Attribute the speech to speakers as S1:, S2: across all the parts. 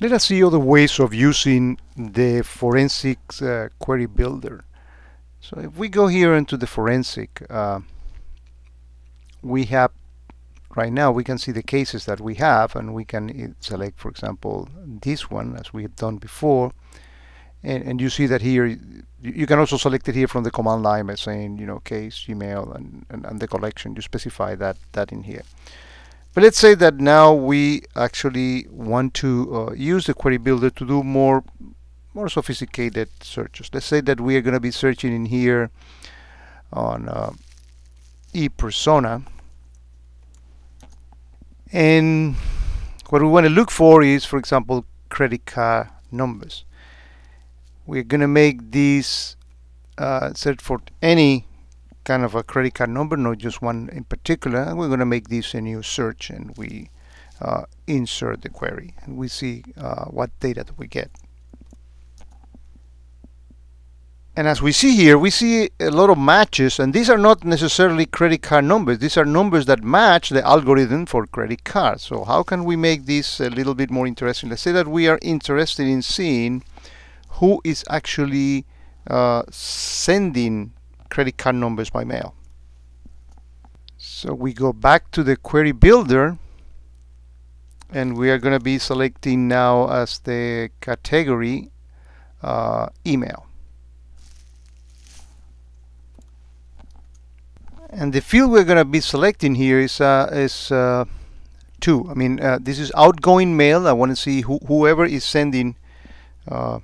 S1: Let us see other ways of using the forensics uh, query builder. So if we go here into the forensic, uh, we have right now we can see the cases that we have and we can uh, select for example this one as we have done before. And, and you see that here you can also select it here from the command line by saying you know case gmail and, and, and the collection. You specify that that in here but let's say that now we actually want to uh, use the query builder to do more more sophisticated searches. Let's say that we are going to be searching in here on uh, e-persona and what we want to look for is for example credit card numbers. We're going to make these uh, for any kind of a credit card number, not just one in particular. And we're going to make this a new search and we uh, insert the query and we see uh, what data we get. And as we see here, we see a lot of matches, and these are not necessarily credit card numbers. These are numbers that match the algorithm for credit cards. So how can we make this a little bit more interesting? Let's say that we are interested in seeing who is actually uh, sending credit card numbers by mail. So we go back to the query builder and we are going to be selecting now as the category uh, email. And the field we're going to be selecting here is uh, is uh, two. I mean, uh, this is outgoing mail. I want to see who, whoever is sending uh,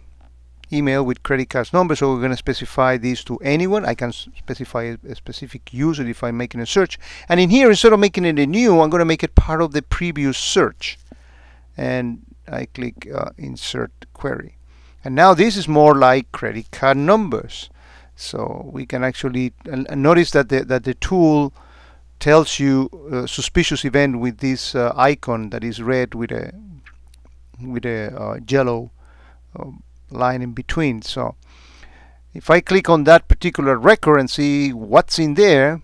S1: email with credit cards number so we're going to specify these to anyone. I can specify a, a, specific user if I'm making a search. And in here instead of making it a new I'm going to make it part of the previous search. And I click uh, insert query. And now this is more like credit card numbers. So we can actually notice that the, that the tool tells you a suspicious event with this uh, icon that is red with a with a uh, yellow um, line in between. So if I click on that particular record and see what's in there,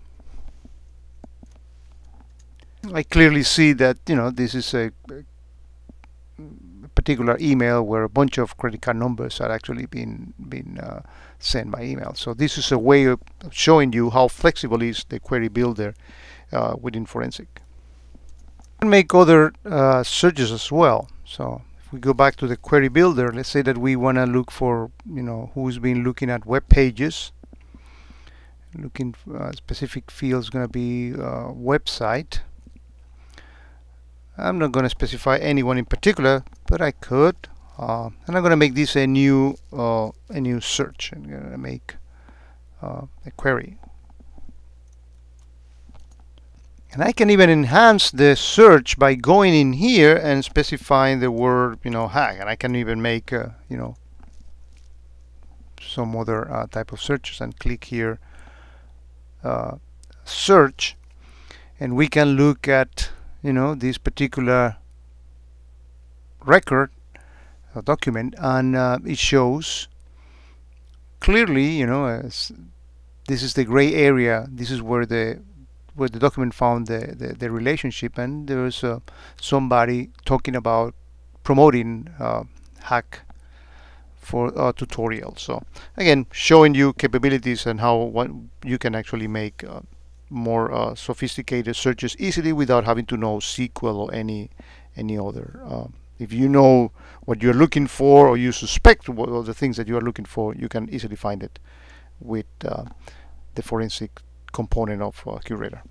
S1: I clearly see that you know this is a, particular email where a bunch of credit card numbers are actually being being uh, sent by email. So this is a way of showing you how flexible is the query builder uh, within Forensic. And make other uh, searches as well. So if we go back to the query builder, let's say that we want to look for, you know, who's been looking at web pages. Looking specific field is going to be uh, website. I'm not going to specify anyone in particular, but I could. Uh, and I'm going to make this a new uh, a new search. I'm going to make uh, a query. And I can even enhance the search by going in here and specifying the word, you know, hack. And I can even make, uh, you know, some other uh, type of searches and click here, uh, search. And we can look at, you know, this particular record document and uh, it shows clearly, you know, this is the gray area. This is where the where the document found the, the, the relationship and there was uh, somebody talking about promoting uh, hack for a tutorial so again showing you capabilities and how what you can actually make uh, more uh, sophisticated searches easily without having to know SQL or any any other uh, if you know what you're looking for or you suspect what are the things that you are looking for you can easily find it with uh, the forensic component of uh, QRadar.